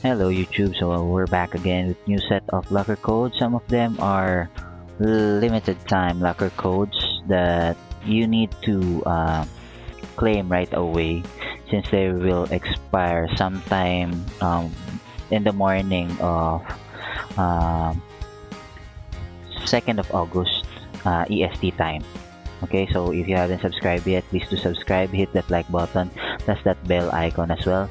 Hello YouTube, so we're back again with new set of locker codes. Some of them are limited time locker codes that you need to uh, claim right away since they will expire sometime um, in the morning of uh, 2nd of August uh, EST time. Okay, so if you haven't subscribed yet, please do subscribe, hit that like button, press that bell icon as well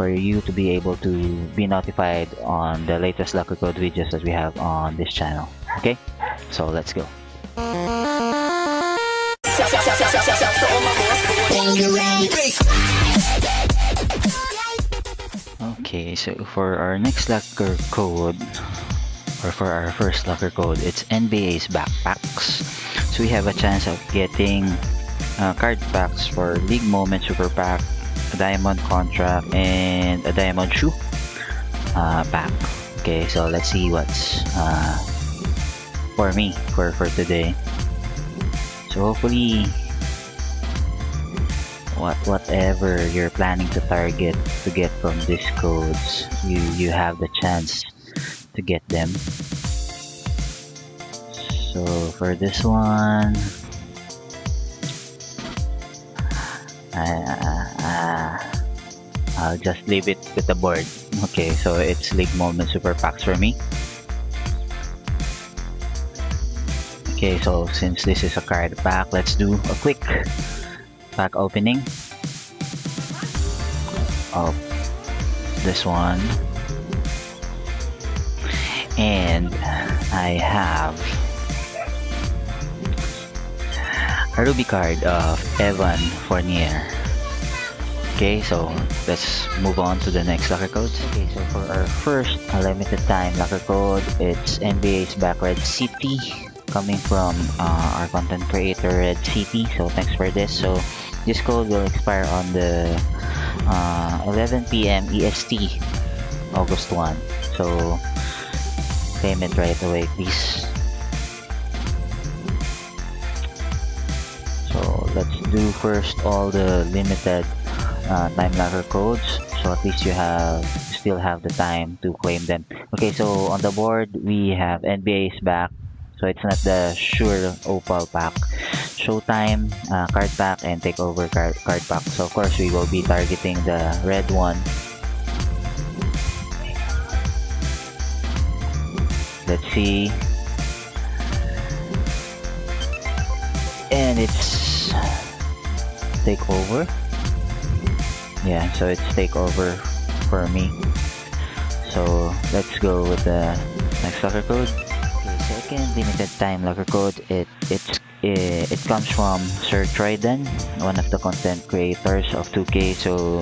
for you to be able to be notified on the latest locker code videos that we have on this channel. Okay? So let's go. Okay so for our next locker code or for our first locker code it's NBA's backpacks. So we have a chance of getting uh, card packs for League Moment Super Pack a diamond contract and a diamond shoe uh, pack okay so let's see what's uh, for me for for today. So hopefully what whatever you're planning to target to get from these codes you you have the chance to get them. So for this one uh, uh, I'll just leave it with the board. Okay so it's league moment super packs for me. Okay so since this is a card pack let's do a quick pack opening of this one. And I have a ruby card of Evan Fournier. Okay, so let's move on to the next locker code. Okay, so for our first limited time locker code, it's NBA's back Red City coming from uh, our content creator Red City. So thanks for this. So this code will expire on the uh, 11 p.m. EST, August 1. So payment right away, please. So let's do first all the limited uh, time locker codes. So at least you have still have the time to claim them. Okay so on the board we have NBA is back. So it's not the sure opal pack. Showtime uh, card pack and takeover card, card pack. So of course we will be targeting the red one. Let's see. And it's take over yeah so it's take over for me. So let's go with the next locker code. Okay second. Limited time locker code. It it's it, it comes from Sir Trident one of the content creators of 2k so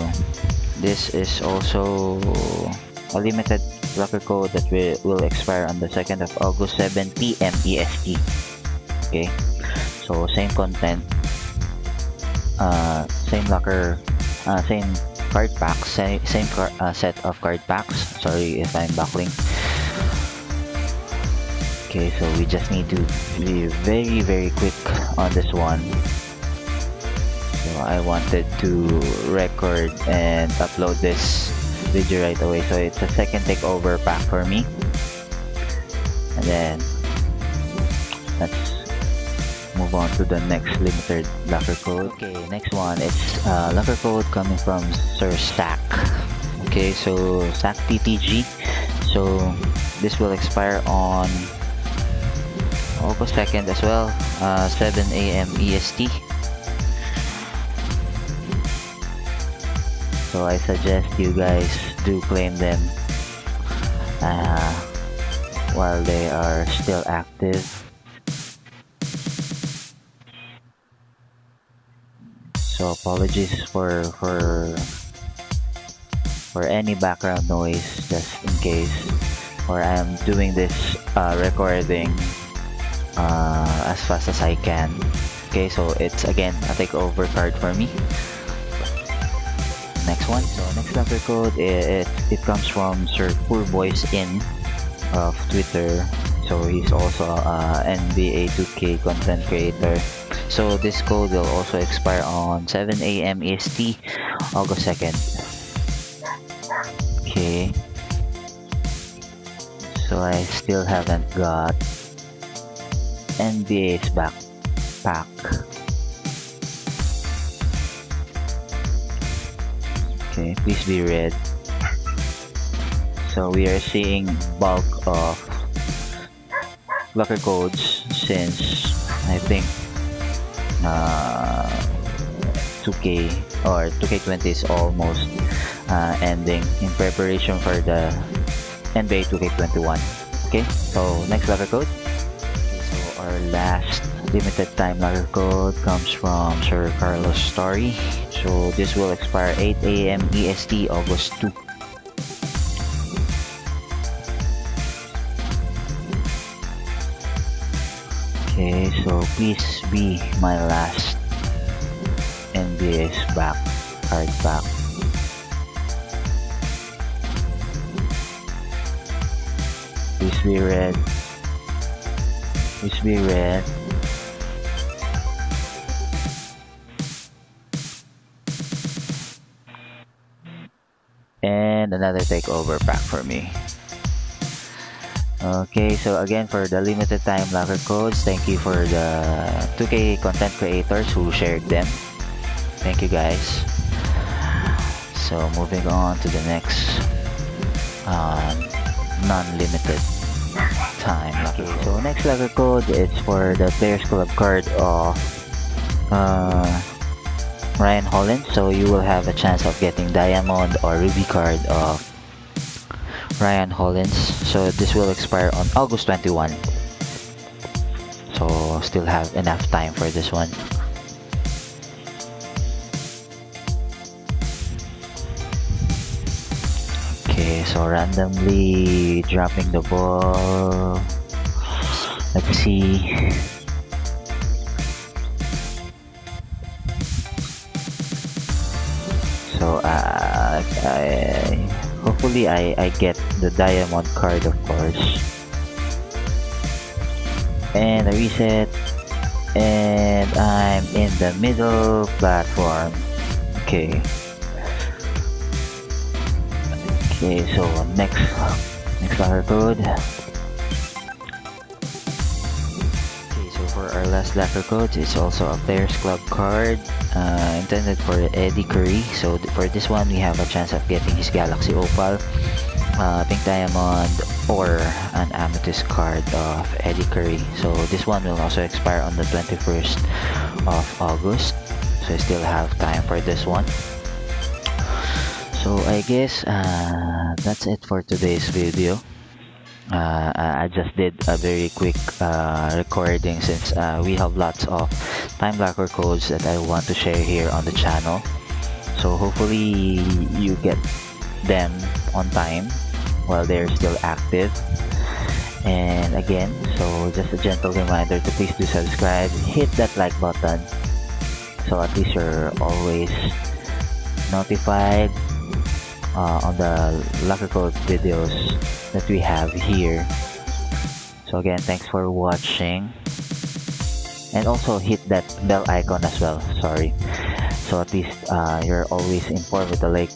this is also a limited locker code that will, will expire on the 2nd of August 7 p.m. EST okay? So same content. Uh, same locker uh, same card packs same, same uh, set of card packs. Sorry if I'm buckling okay so we just need to be very very quick on this one. So I wanted to record and upload this video right away. So it's a second takeover pack for me. And then let's move on to the next limited locker code. Okay, next one, it's uh, locker code coming from Sir Stack. Okay, so Stack TTG. So this will expire on August 2nd as well, uh, 7 a.m. EST. So I suggest you guys do claim them uh, while they are still active so apologies for for for any background noise just in case. Or I'm doing this uh, recording uh, as fast as I can. Okay so it's again a takeover card for me. Next one. So next locker code it, it, it comes from Sir Poor Boys In of Twitter so he's also a NBA 2K content creator so this code will also expire on 7 a.m. EST August 2nd okay so I still haven't got NBA's backpack. Okay, please be red. So we are seeing bulk of locker codes since I think uh, 2K or 2K20 is almost uh, ending in preparation for the NBA 2K21. Okay, so next locker code. Okay, so our last limited time locker code comes from Sir Carlos Story. So this will expire 8 a.m. EST August 2. Okay, so please be my last NBA's back card back. Please be red. Please be red. And another takeover pack for me. Okay, so again for the limited time locker codes, thank you for the 2K content creators who shared them. Thank you guys. So moving on to the next um, non-limited time locker. So next locker code is for the Players Club card of uh, Ryan Hollins. So you will have a chance of getting Diamond or Ruby card of Ryan Hollins. So this will expire on August 21. So still have enough time for this one. Okay, so randomly dropping the ball. Let's see. So uh, I hopefully I, I get the diamond card of course. And I reset. And I'm in the middle platform. Okay. Okay so next next locker code so for our last locker code it's also a players club card uh, intended for Eddy Curry. So th for this one, we have a chance of getting his Galaxy Opal, uh, Pink Diamond, or an Amethyst card of Eddy Curry. So this one will also expire on the 21st of August. So I still have time for this one. So I guess uh, that's it for today's video. Uh, I just did a very quick uh, recording since uh, we have lots of time blocker codes that I want to share here on the channel. So hopefully you get them on time while they're still active. And again so just a gentle reminder to please do subscribe. Hit that like button so at least you're always notified uh, on the code videos that we have here. So again thanks for watching. And also hit that bell icon as well sorry. So at least uh, you're always informed with the late,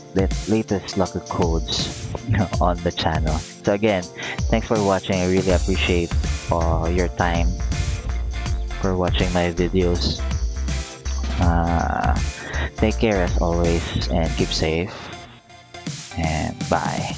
latest locker codes on the channel. So again thanks for watching. I really appreciate uh, your time for watching my videos. Uh, take care as always and keep safe and bye